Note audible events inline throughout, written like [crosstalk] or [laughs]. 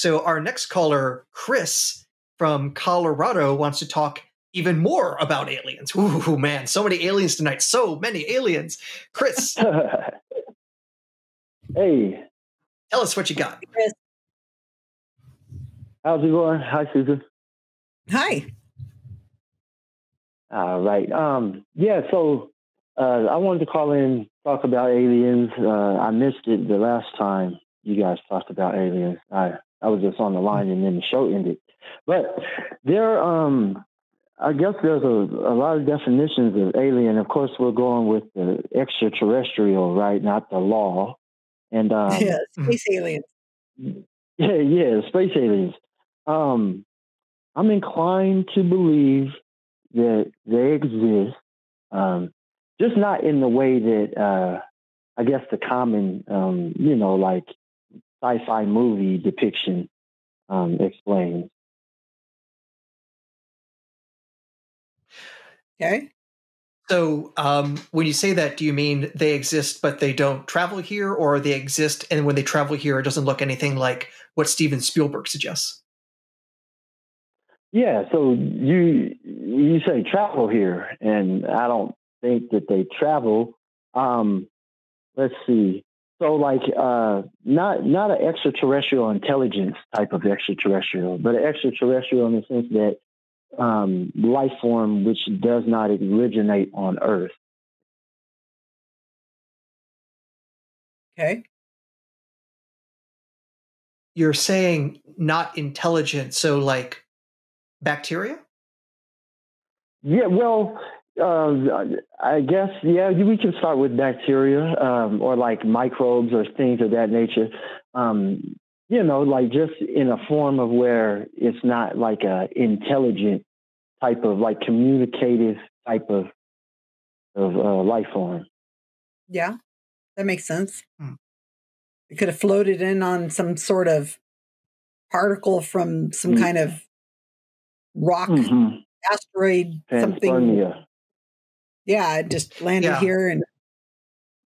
So our next caller, Chris from Colorado, wants to talk even more about aliens. Ooh, man, so many aliens tonight. So many aliens. Chris. [laughs] hey. Tell us what you got. Chris. How's it going? Hi, Susan. Hi. All right. Um, yeah, so uh, I wanted to call in, talk about aliens. Uh, I missed it the last time you guys talked about aliens. I, I was just on the line and then the show ended. But there, um, I guess there's a, a lot of definitions of alien. Of course, we're going with the extraterrestrial, right? Not the law. And um, yeah, [laughs] space aliens. Yeah, yeah, space aliens. Um, I'm inclined to believe that they exist, um, just not in the way that uh, I guess the common, um, you know, like sci-fi movie depiction um, explains. Okay. So, um, when you say that, do you mean they exist but they don't travel here, or they exist and when they travel here, it doesn't look anything like what Steven Spielberg suggests? Yeah. So you you say travel here, and I don't think that they travel. Um, let's see. So like uh, not not an extraterrestrial intelligence type of extraterrestrial, but an extraterrestrial in the sense that um, life form which does not originate on Earth. Okay. You're saying not intelligent, so like bacteria? Yeah, well, uh, I guess, yeah, we can start with bacteria um, or like microbes or things of that nature. Um, you know, like just in a form of where it's not like a intelligent type of like communicative type of of uh, life form. Yeah, that makes sense. Hmm. It could have floated in on some sort of particle from some mm-hmm. kind of rock, mm-hmm. asteroid, something. Yeah, I just landed yeah. here, and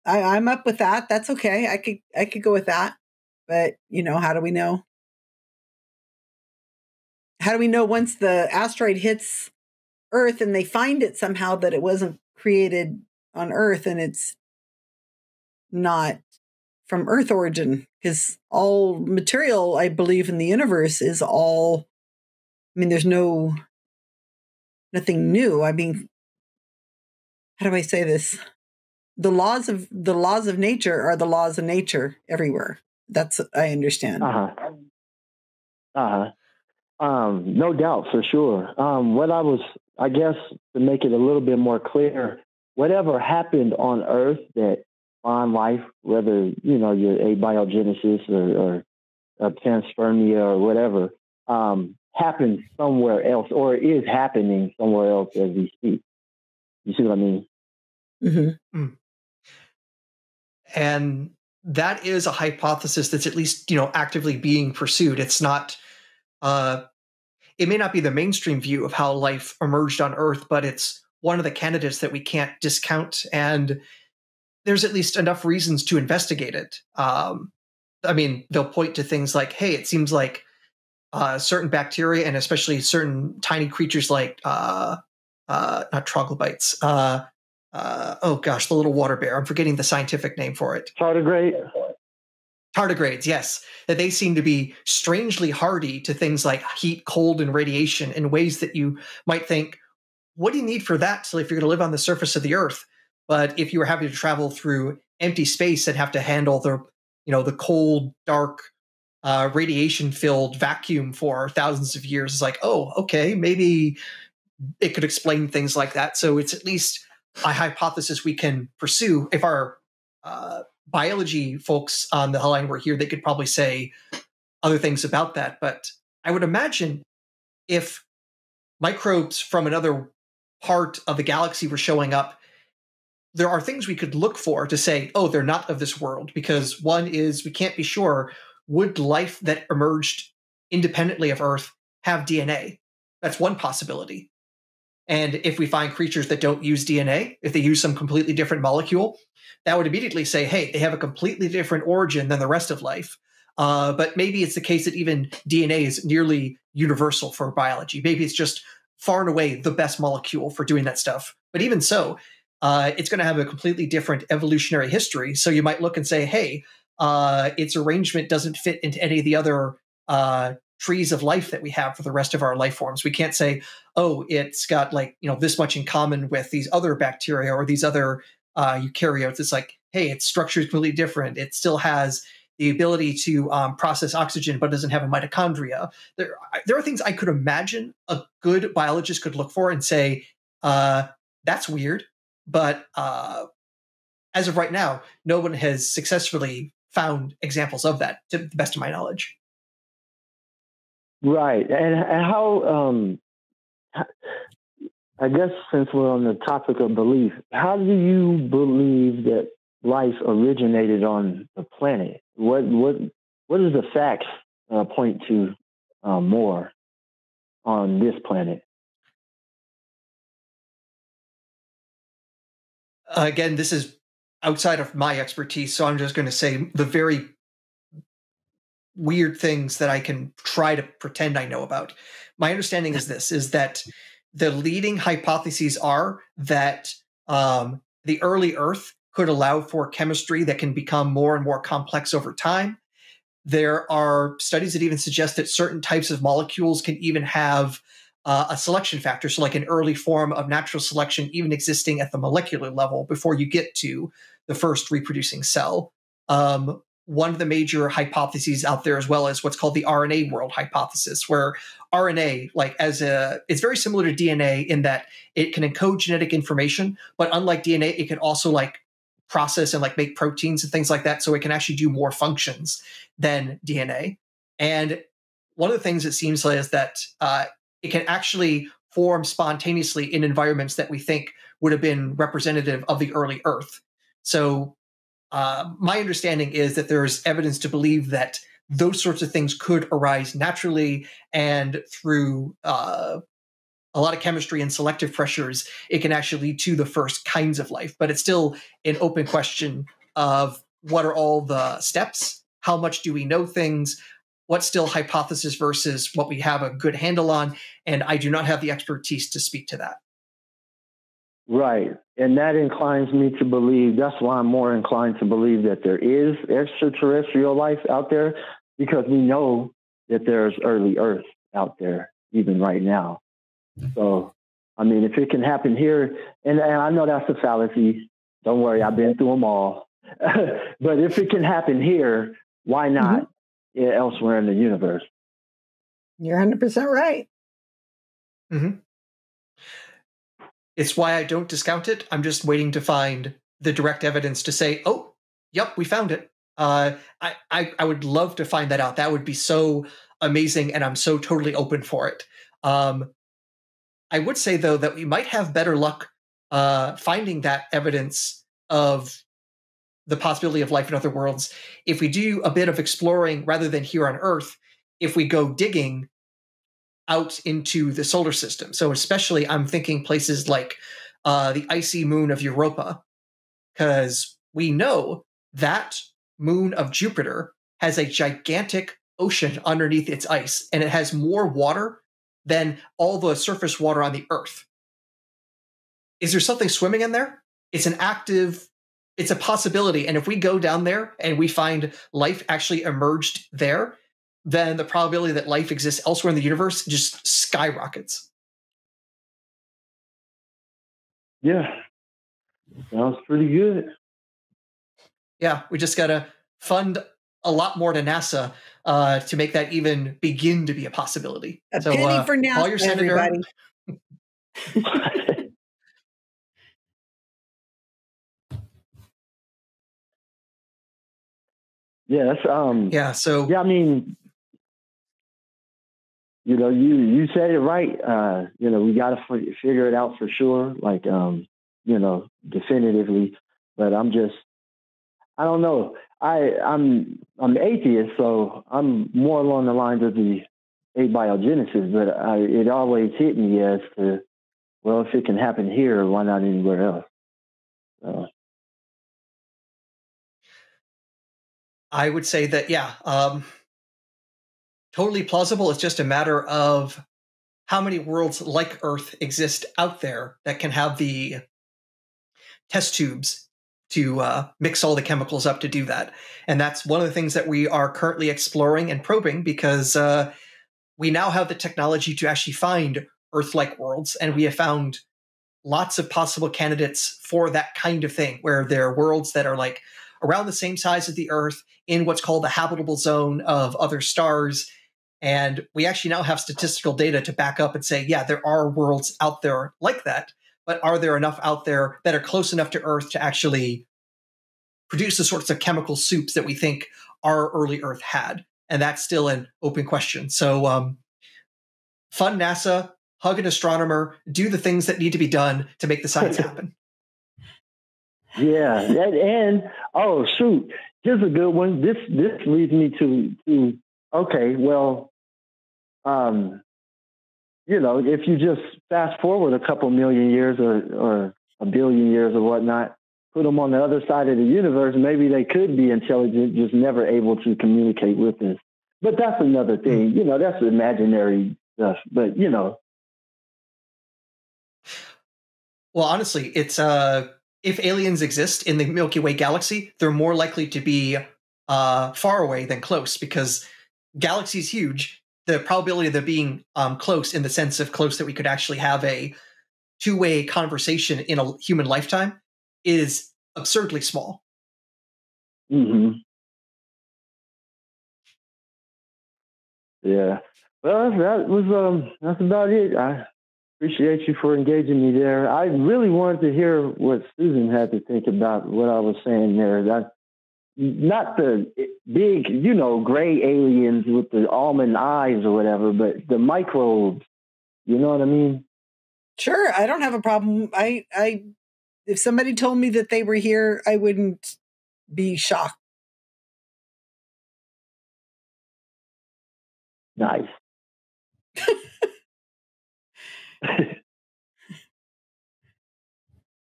I, I'm up with that. That's okay. I could I could go with that. But you know, how do we know? How do we know once the asteroid hits Earth and they find it somehow that it wasn't created on Earth and it's not from Earth origin? Because all material, I believe, in the universe is all I mean, there's no nothing new. I mean, how do I say this? The laws of the laws of nature are the laws of nature everywhere. That's I understand. Uh huh. Uh huh. Um, no doubt for sure. Um, what I was, I guess, to make it a little bit more clear, whatever happened on Earth that on life, whether you know you're abiogenesis or, or panspermia or whatever, um, happens somewhere else or is happening somewhere else as we speak. You see what I mean? Mm-hmm. Mm. And that is a hypothesis that's at least you know actively being pursued. It's not. Uh, it may not be the mainstream view of how life emerged on Earth, but it's one of the candidates that we can't discount. And there's at least enough reasons to investigate it. Um, I mean, they'll point to things like, "Hey, it seems like uh, certain bacteria and especially certain tiny creatures like uh, uh, not troglobites. Uh, uh, oh gosh, the little water bear. I'm forgetting the scientific name for it. Tardigrade. Tardigrades, yes, that they seem to be strangely hardy to things like heat, cold, and radiation in ways that you might think, what do you need for that? So if you're going to live on the surface of the Earth, but if you were having to travel through empty space and have to handle the, you know, the cold, dark, uh, radiation filled vacuum for thousands of years it's like, oh, okay, maybe it could explain things like that. So it's at least a hypothesis we can pursue. If our uh, biology folks on the line were here, they could probably say other things about that. But I would imagine if microbes from another part of the galaxy were showing up, there are things we could look for to say, oh, they're not of this world. Because one is we can't be sure would life that emerged independently of Earth have DNA? That's one possibility. And if we find creatures that don't use DNA, if they use some completely different molecule, that would immediately say, hey, they have a completely different origin than the rest of life. Uh, but maybe it's the case that even DNA is nearly universal for biology. Maybe it's just far and away the best molecule for doing that stuff. But even so, uh, it's going to have a completely different evolutionary history. So you might look and say, hey, uh, its arrangement doesn't fit into any of the other uh, trees of life that we have for the rest of our life forms. We can't say, oh, it's got like you know this much in common with these other bacteria or these other uh, eukaryotes. It's like, hey, its structure is completely different. It still has the ability to um, process oxygen, but doesn't have a mitochondria. There, there are things I could imagine a good biologist could look for and say, uh, that's weird. But uh, as of right now, no one has successfully found examples of that, to the best of my knowledge. Right, and, how? Um, I guess since we're on the topic of belief, how do you believe that life originated on the planet? What what what does the facts uh, point to uh, more on this planet? Again, this is outside of my expertise, so I'm just going to say the very weird things that I can try to pretend I know about. My understanding is [laughs] this: is that the leading hypotheses are that um, the early Earth could allow for chemistry that can become more and more complex over time. There are studies that even suggest that certain types of molecules can even have uh, a selection factor, so like an early form of natural selection, even existing at the molecular level before you get to the first reproducing cell. Um, one of the major hypotheses out there as well is what's called the RNA world hypothesis, where RNA, like as a, it's very similar to DNA in that it can encode genetic information, but unlike DNA, it can also like process and like make proteins and things like that. So it can actually do more functions than DNA. And one of the things it seems like is that uh, it can actually form spontaneously in environments that we think would have been representative of the early Earth. So uh, my understanding is that there's evidence to believe that those sorts of things could arise naturally and through uh, a lot of chemistry and selective pressures, it can actually lead to the first kinds of life. But it's still an open question of what are all the steps? How much do we know things? What's still hypothesis versus what we have a good handle on? And I do not have the expertise to speak to that. Right. And that inclines me to believe, that's why I'm more inclined to believe that there is extraterrestrial life out there because we know that there's early Earth out there, even right now. So, I mean, if it can happen here, and, and I know that's a fallacy. Don't worry, I've been through them all. [laughs] but if it can happen here, why not mm-hmm. elsewhere in the universe? You're 100% right. Mm-hmm. It's why I don't discount it. I'm just waiting to find the direct evidence to say, oh, yep, we found it. Uh, I, I, I would love to find that out. That would be so amazing, and I'm so totally open for it. Um, I would say though that we might have better luck uh, finding that evidence of the possibility of life in other worlds if we do a bit of exploring rather than here on Earth. If we go digging out into the solar system, so especially I'm thinking places like uh, the icy moon of Europa, because we know that moon of Jupiter has a gigantic ocean underneath its ice, and it has more water than all the surface water on the earth. Is there something swimming in there? It's an active, it's a possibility. And if we go down there and we find life actually emerged there, then the probability that life exists elsewhere in the universe just skyrockets. Yeah. Sounds pretty good. Yeah, we just got to fund a lot more to NASA uh, to make that even begin to be a possibility. A so, penny uh, for NASA, call your senator. [laughs] yeah, that's um. Yeah. So yeah, I mean, you know, you you said it right. Uh, you know, we got to f- figure it out for sure, like um, you know, definitively. But I'm just, I don't know. I I'm I'm atheist, so I'm more along the lines of the abiogenesis. But I, it always hit me as to, well, if it can happen here, why not anywhere else? So. I would say that yeah, um, totally plausible. It's just a matter of how many worlds like Earth exist out there that can have the test tubes to uh, mix all the chemicals up to do that. And that's one of the things that we are currently exploring and probing because uh, we now have the technology to actually find Earth like worlds. And we have found lots of possible candidates for that kind of thing, where there are worlds that are like around the same size as the Earth in what's called the habitable zone of other stars. And we actually now have statistical data to back up and say, yeah, there are worlds out there like that. But are there enough out there that are close enough to Earth to actually produce the sorts of chemical soups that we think our early Earth had? And that's still an open question. So, um, fund NASA, hug an astronomer, do the things that need to be done to make the science [laughs] happen. Yeah, that, and oh shoot, here's a good one. This this leads me to to okay, well, um, you know, if you just fast forward a couple million years or or a billion years or whatnot, put them on the other side of the universe, maybe they could be intelligent, just never able to communicate with us. But that's another thing, you know, that's imaginary stuff. But you know, well, honestly, it's uh if aliens exist in the Milky Way galaxy, they're more likely to be uh, far away than close because galaxy is huge. The probability of them being um, close, in the sense of close that we could actually have a two way conversation in a human lifetime, is absurdly small. hmm Yeah. Well, that was um, that's about it. I appreciate you for engaging me there. I really wanted to hear what Susan had to think about what I was saying there. That not the big, you know, gray aliens with the almond eyes or whatever, but the microbes. You know what I mean? Sure, I don't have a problem. I, I, if somebody told me that they were here, I wouldn't be shocked. Nice. [laughs]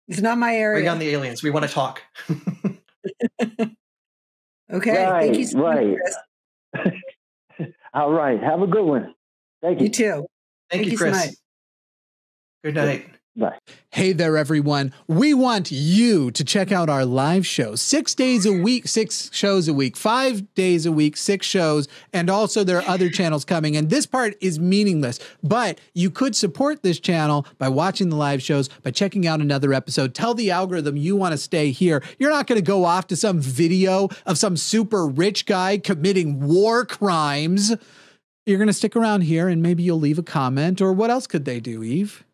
it's not my area. Bring on the aliens. We want to talk. [laughs] [laughs] okay. Right, Thank you so right. much, Chris. [laughs] All right. Have a good one. Thank you. You too. Thank, Thank you, you so Chris. much. Good night. Bye. Hey there, everyone. We want you to check out our live shows six days a week, six shows a week, five days a week, six shows. And also, there are other channels coming. And this part is meaningless, but you could support this channel by watching the live shows, by checking out another episode. Tell the algorithm you want to stay here. You're not going to go off to some video of some super rich guy committing war crimes. You're going to stick around here and maybe you'll leave a comment. Or what else could they do, Eve?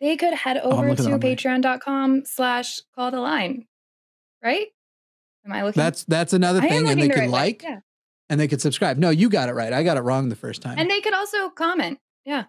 They could head Oh, over looking to patreon.com slash call the line. Right? Am I looking? That's that's another thing, and they the can right like Yeah. and they could subscribe. No, you got it right. I got it wrong the first time. And they could also comment. Yeah.